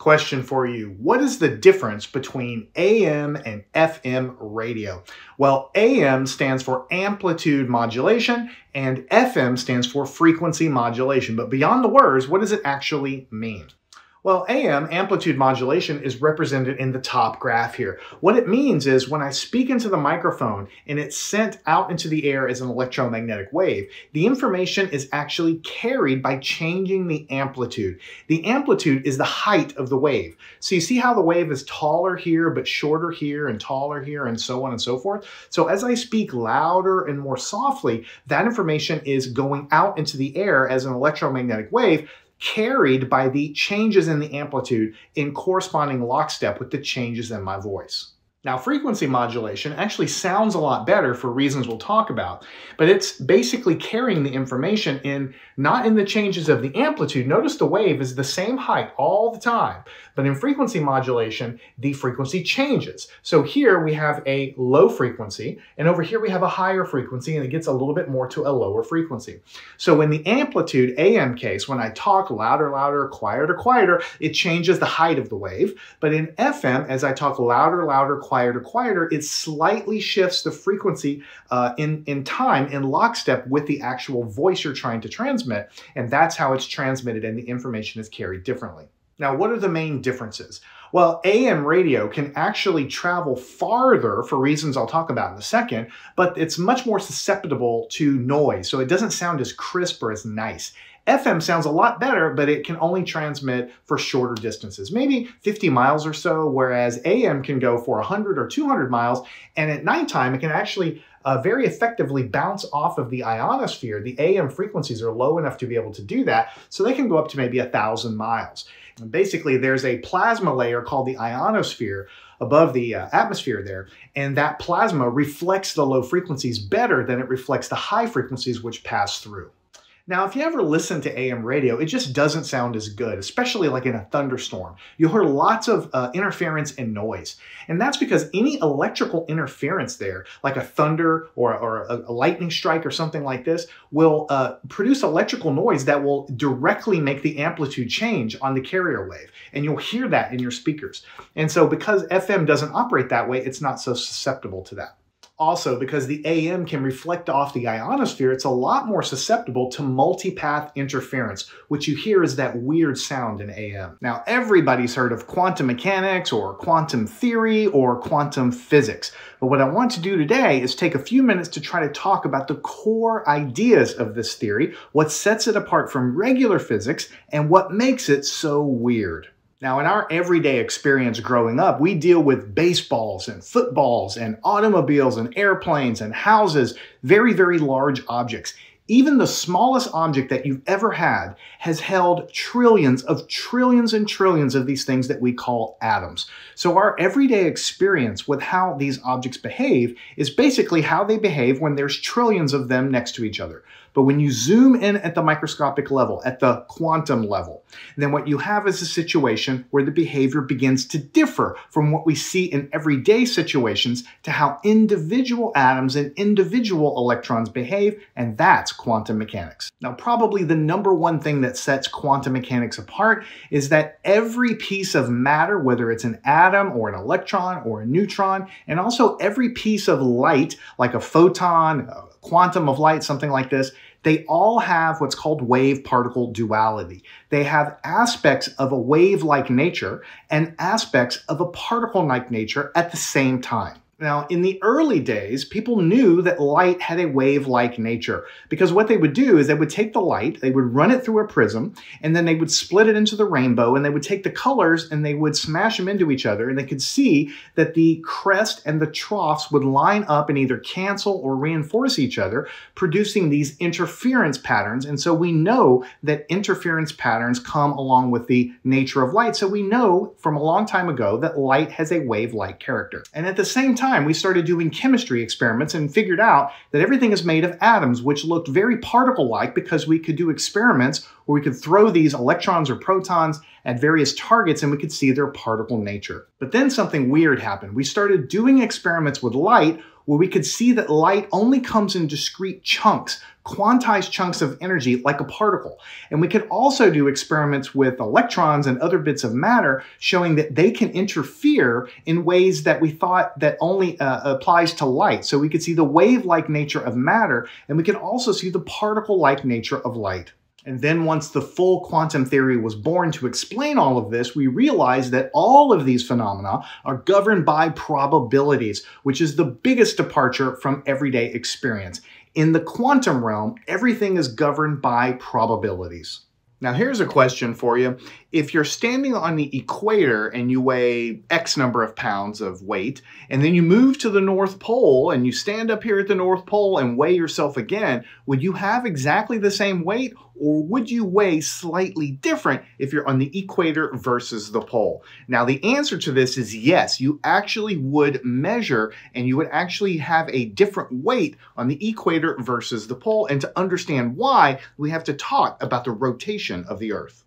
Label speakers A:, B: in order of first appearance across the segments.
A: Question for you. What is the difference between AM and FM radio? Well, AM stands for amplitude modulation and FM stands for frequency modulation. But beyond the words, what does it actually mean? Well, AM, amplitude modulation, is represented in the top graph here. What it means is when I speak into the microphone and it's sent out into the air as an electromagnetic wave, the information is actually carried by changing the amplitude. The amplitude is the height of the wave. So you see how the wave is taller here, but shorter here and taller here and so on and so forth? So as I speak louder and more softly, that information is going out into the air as an electromagnetic wave carried by the changes in the amplitude in corresponding lockstep with the changes in my voice. Now, frequency modulation actually sounds a lot better for reasons we'll talk about, but it's basically carrying the information in not in the changes of the amplitude. Notice the wave is the same height all the time, but in frequency modulation, the frequency changes. So here we have a low frequency, and over here we have a higher frequency, and it gets a little bit more to a lower frequency. So in the amplitude AM case, when I talk louder, louder, quieter, quieter, it changes the height of the wave. But in FM, as I talk louder, louder, quieter, quieter, quieter, it slightly shifts the frequency uh, in, in time in lockstep with the actual voice you're trying to transmit. And that's how it's transmitted and the information is carried differently. Now, what are the main differences? Well, AM radio can actually travel farther for reasons I'll talk about in a second, but it's much more susceptible to noise, so it doesn't sound as crisp or as nice. FM sounds a lot better, but it can only transmit for shorter distances, maybe 50 miles or so, whereas AM can go for 100 or 200 miles. And at nighttime, it can actually uh, very effectively bounce off of the ionosphere. The AM frequencies are low enough to be able to do that, so they can go up to maybe thousand miles. And basically, there's a plasma layer called the ionosphere above the uh, atmosphere there, and that plasma reflects the low frequencies better than it reflects the high frequencies which pass through. Now, if you ever listen to AM radio, it just doesn't sound as good, especially like in a thunderstorm. You'll hear lots of uh, interference and noise. And that's because any electrical interference there, like a thunder or, or a, a lightning strike or something like this, will uh, produce electrical noise that will directly make the amplitude change on the carrier wave. And you'll hear that in your speakers. And so because FM doesn't operate that way, it's not so susceptible to that also because the AM can reflect off the ionosphere, it's a lot more susceptible to multipath interference, which you hear is that weird sound in AM. Now, everybody's heard of quantum mechanics or quantum theory or quantum physics. But what I want to do today is take a few minutes to try to talk about the core ideas of this theory, what sets it apart from regular physics, and what makes it so weird. Now, in our everyday experience growing up, we deal with baseballs and footballs and automobiles and airplanes and houses, very, very large objects. Even the smallest object that you've ever had has held trillions of trillions and trillions of these things that we call atoms. So our everyday experience with how these objects behave is basically how they behave when there's trillions of them next to each other. But when you zoom in at the microscopic level, at the quantum level, then what you have is a situation where the behavior begins to differ from what we see in everyday situations to how individual atoms and individual electrons behave, and that's quantum mechanics. Now, probably the number one thing that sets quantum mechanics apart is that every piece of matter, whether it's an atom or an electron or a neutron, and also every piece of light, like a photon, a quantum of light, something like this, they all have what's called wave particle duality. They have aspects of a wave like nature and aspects of a particle like nature at the same time. Now, in the early days, people knew that light had a wave-like nature because what they would do is they would take the light, they would run it through a prism, and then they would split it into the rainbow, and they would take the colors and they would smash them into each other, and they could see that the crest and the troughs would line up and either cancel or reinforce each other, producing these interference patterns. And so we know that interference patterns come along with the nature of light. So we know from a long time ago that light has a wave-like character. And at the same time, time, we started doing chemistry experiments and figured out that everything is made of atoms, which looked very particle-like because we could do experiments where we could throw these electrons or protons at various targets and we could see their particle nature. But then something weird happened. We started doing experiments with light where we could see that light only comes in discrete chunks, quantized chunks of energy like a particle. And we could also do experiments with electrons and other bits of matter showing that they can interfere in ways that we thought that only uh, applies to light. So we could see the wave-like nature of matter and we could also see the particle-like nature of light. And then once the full quantum theory was born to explain all of this, we realized that all of these phenomena are governed by probabilities, which is the biggest departure from everyday experience. In the quantum realm, everything is governed by probabilities. Now here's a question for you. If you're standing on the equator and you weigh X number of pounds of weight, and then you move to the North Pole and you stand up here at the North Pole and weigh yourself again, would you have exactly the same weight or would you weigh slightly different if you're on the equator versus the pole? Now the answer to this is yes, you actually would measure and you would actually have a different weight on the equator versus the pole. And to understand why, we have to talk about the rotation of the Earth.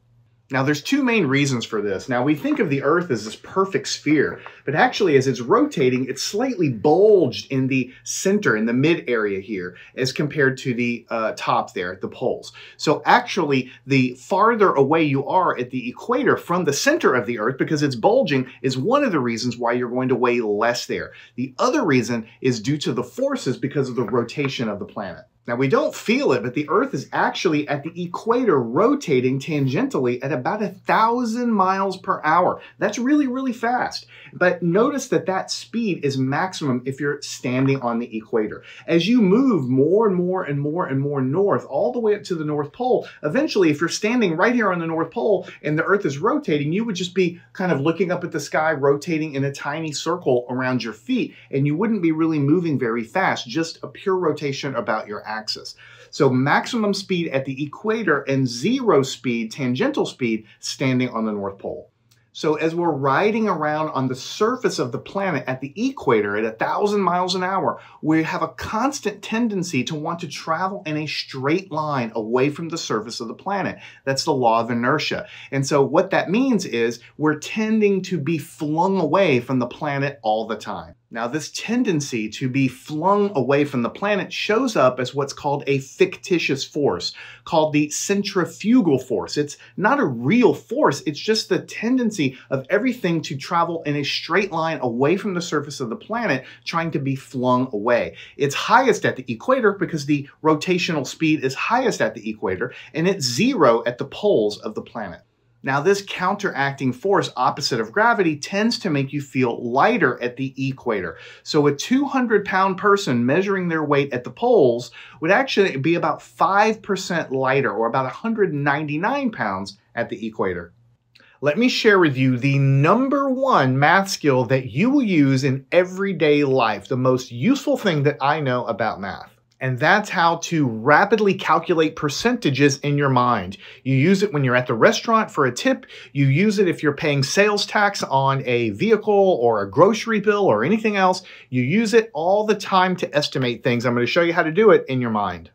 A: Now, there's two main reasons for this. Now, we think of the Earth as this perfect sphere, but actually, as it's rotating, it's slightly bulged in the center, in the mid area here, as compared to the uh, top there at the poles. So actually, the farther away you are at the equator from the center of the Earth, because it's bulging, is one of the reasons why you're going to weigh less there. The other reason is due to the forces because of the rotation of the planet. Now, we don't feel it, but the Earth is actually at the equator rotating tangentially at about a thousand miles per hour. That's really, really fast. But notice that that speed is maximum if you're standing on the equator. As you move more and more and more and more north, all the way up to the North Pole, eventually, if you're standing right here on the North Pole and the Earth is rotating, you would just be kind of looking up at the sky, rotating in a tiny circle around your feet, and you wouldn't be really moving very fast, just a pure rotation about your axis. So maximum speed at the equator and zero speed, tangential speed, standing on the North Pole. So as we're riding around on the surface of the planet at the equator at thousand miles an hour, we have a constant tendency to want to travel in a straight line away from the surface of the planet. That's the law of inertia. And so what that means is we're tending to be flung away from the planet all the time. Now, this tendency to be flung away from the planet shows up as what's called a fictitious force, called the centrifugal force. It's not a real force, it's just the tendency of everything to travel in a straight line away from the surface of the planet, trying to be flung away. It's highest at the equator because the rotational speed is highest at the equator, and it's zero at the poles of the planet. Now, this counteracting force opposite of gravity tends to make you feel lighter at the equator. So a 200 pound person measuring their weight at the poles would actually be about 5% lighter or about 199 pounds at the equator. Let me share with you the number one math skill that you will use in everyday life, the most useful thing that I know about math. And that's how to rapidly calculate percentages in your mind. You use it when you're at the restaurant for a tip. You use it if you're paying sales tax on a vehicle or a grocery bill or anything else. You use it all the time to estimate things. I'm going to show you how to do it in your mind.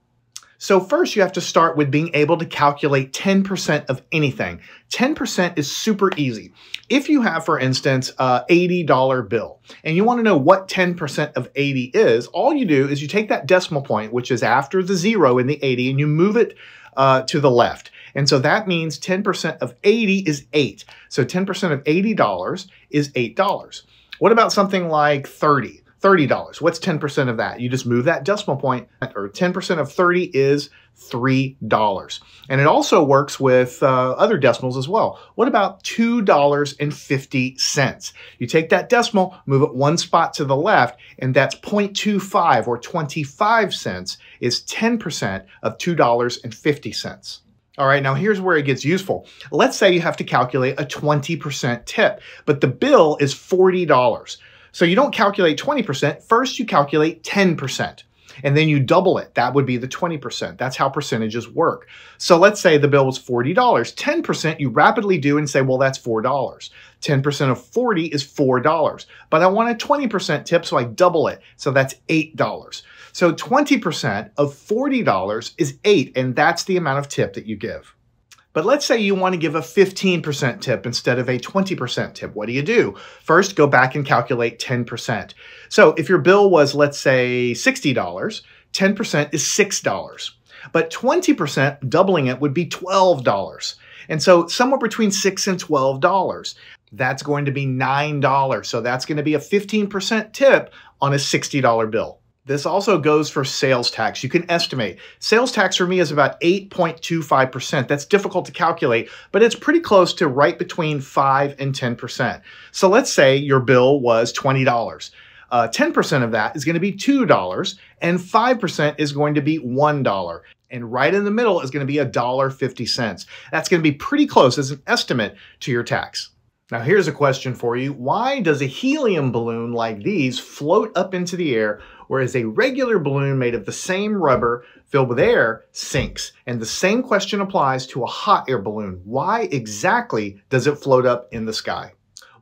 A: So first you have to start with being able to calculate 10% of anything. 10% is super easy. If you have, for instance, a $80 bill and you want to know what 10% of 80 is, all you do is you take that decimal point, which is after the zero in the 80, and you move it uh, to the left. And so that means 10% of 80 is 8. So 10% of $80 is $8. What about something like 30? $30. What's 10% of that? You just move that decimal point, or 10% of 30 is $3. And it also works with uh, other decimals as well. What about $2.50? You take that decimal, move it one spot to the left, and that's 0.25 or 25 cents is 10% of $2.50. All right, now here's where it gets useful. Let's say you have to calculate a 20% tip, but the bill is $40. So you don't calculate 20%. First, you calculate 10% and then you double it. That would be the 20%. That's how percentages work. So let's say the bill was $40. 10% you rapidly do and say, well, that's $4. 10% of 40 is $4. But I want a 20% tip, so I double it. So that's $8. So 20% of $40 is 8 and that's the amount of tip that you give. But let's say you want to give a 15% tip instead of a 20% tip. What do you do? First, go back and calculate 10%. So if your bill was, let's say, $60, 10% is $6. But 20%, doubling it, would be $12. And so somewhere between 6 and $12. That's going to be $9. So that's going to be a 15% tip on a $60 bill. This also goes for sales tax. You can estimate. Sales tax for me is about 8.25%. That's difficult to calculate, but it's pretty close to right between 5 and 10%. So let's say your bill was $20. Uh, 10% of that is going to be $2, and 5% is going to be $1. And right in the middle is going to be $1.50. That's going to be pretty close as an estimate to your tax. Now here's a question for you. Why does a helium balloon like these float up into the air, whereas a regular balloon made of the same rubber filled with air sinks? And the same question applies to a hot air balloon. Why exactly does it float up in the sky?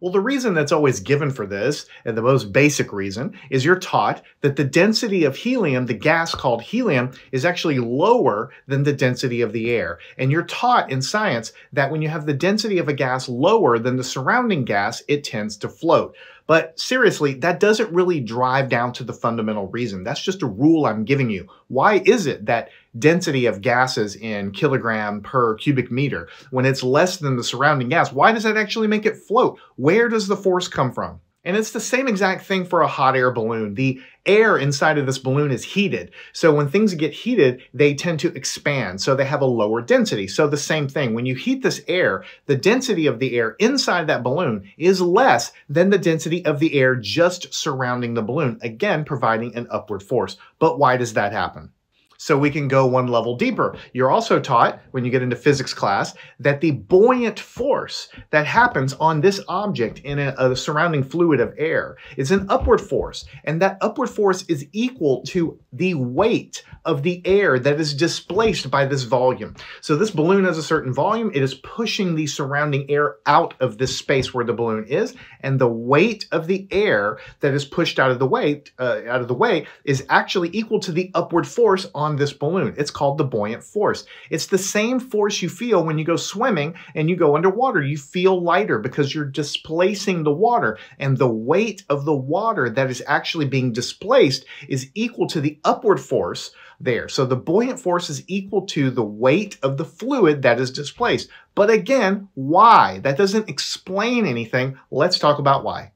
A: Well, the reason that's always given for this, and the most basic reason, is you're taught that the density of helium, the gas called helium, is actually lower than the density of the air. And you're taught in science that when you have the density of a gas lower than the surrounding gas, it tends to float. But seriously, that doesn't really drive down to the fundamental reason. That's just a rule I'm giving you. Why is it that density of gases in kilogram per cubic meter, when it's less than the surrounding gas, why does that actually make it float? Where does the force come from? And it's the same exact thing for a hot air balloon. The air inside of this balloon is heated. So when things get heated, they tend to expand. So they have a lower density. So the same thing, when you heat this air, the density of the air inside that balloon is less than the density of the air just surrounding the balloon, again, providing an upward force. But why does that happen? So we can go one level deeper. You're also taught, when you get into physics class, that the buoyant force that happens on this object in a, a, surrounding fluid of air is an upward force. And that upward force is equal to the weight of the air that is displaced by this volume. So this balloon has a certain volume. It is pushing the surrounding air out of this space where the balloon is. And the weight of the air that is pushed out of the way, uh, out of the way is actually equal to the upward force on on this balloon. It's called the buoyant force. It's the same force you feel when you go swimming and you go underwater. You feel lighter because you're displacing the water and the weight of the water that is actually being displaced is equal to the upward force there. So the buoyant force is equal to the weight of the fluid that is displaced. But again, why? That doesn't explain anything. Let's talk about why.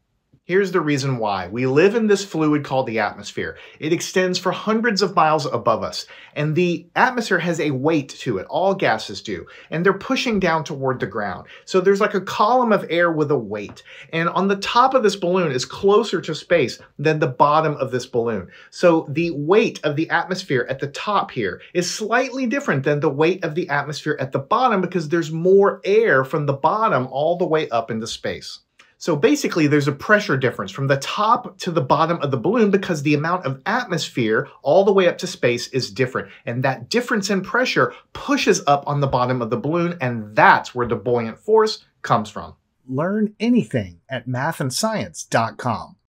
A: Here's the reason why. We live in this fluid called the atmosphere. It extends for hundreds of miles above us, and the atmosphere has a weight to it. All gases do, and they're pushing down toward the ground. So there's like a column of air with a weight, and on the top of this balloon is closer to space than the bottom of this balloon. So the weight of the atmosphere at the top here is slightly different than the weight of the atmosphere at the bottom because there's more air from the bottom all the way up into space. So basically, there's a pressure difference from the top to the bottom of the balloon because the amount of atmosphere all the way up to space is different. And that difference in pressure pushes up on the bottom of the balloon, and that's where the buoyant force comes from.
B: Learn anything at mathandscience.com.